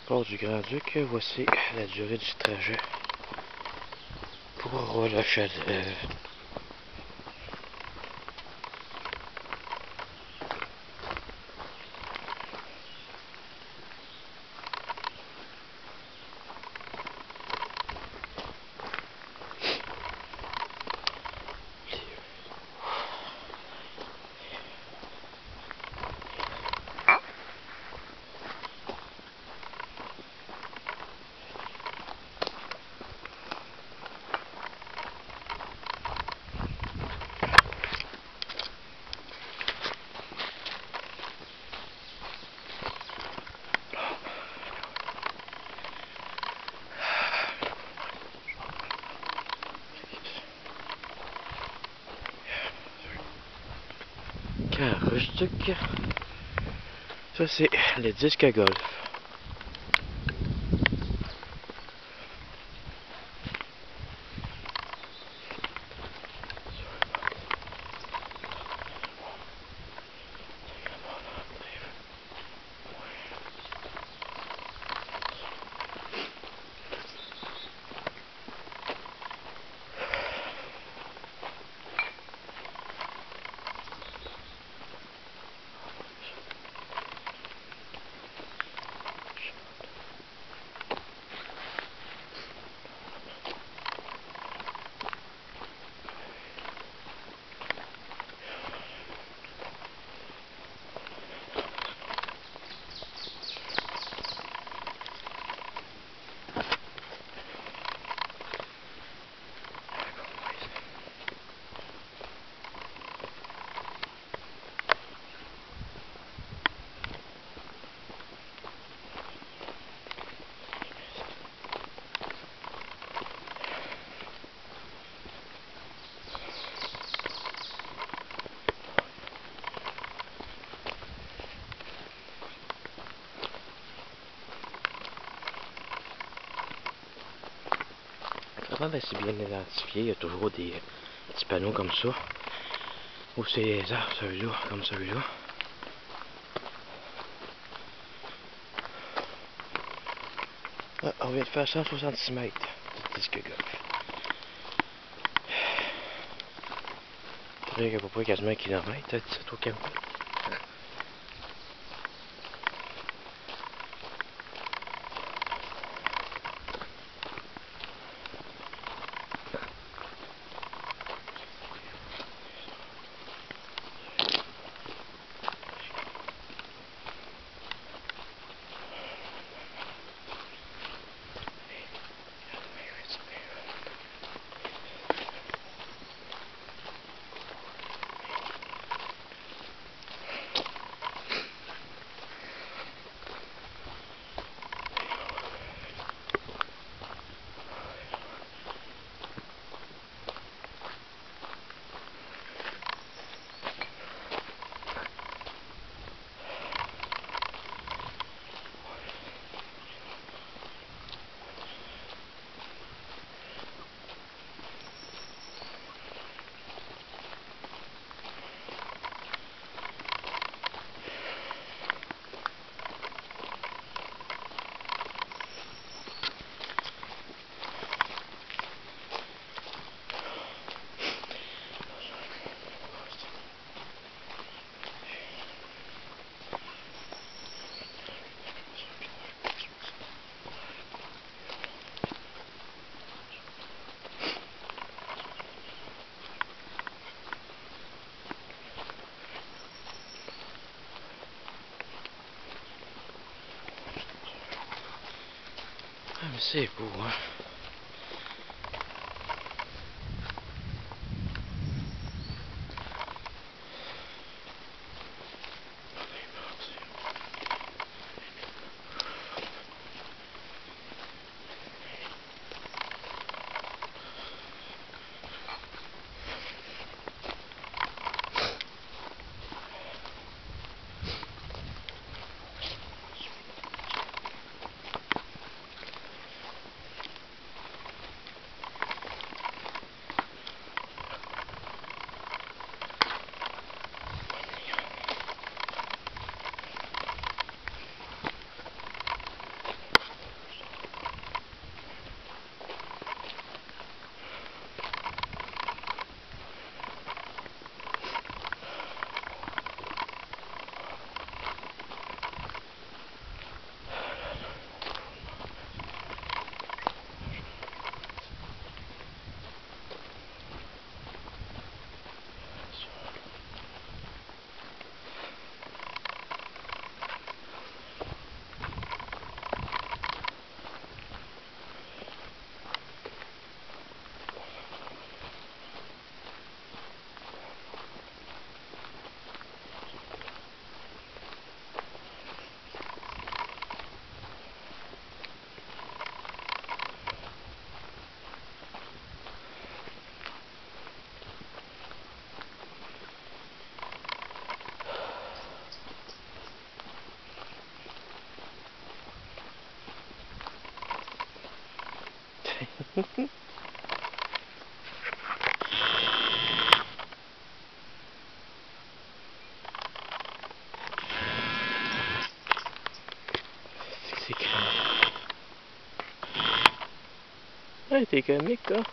Port du Grand-Duc, voici la durée du trajet pour la chaleur. Rustique. Ça, c'est le disque à golf. Vraiment assez bien identifié. Il y a toujours des petits panneaux comme ça. Ou c'est arbres, celui-là, comme celui-là. Ah, on vient de faire 166 mètres de disque golf. Il y a à peu près quasiment un kilomètre, 17 au Cameroun. C'est beau hein I think I make a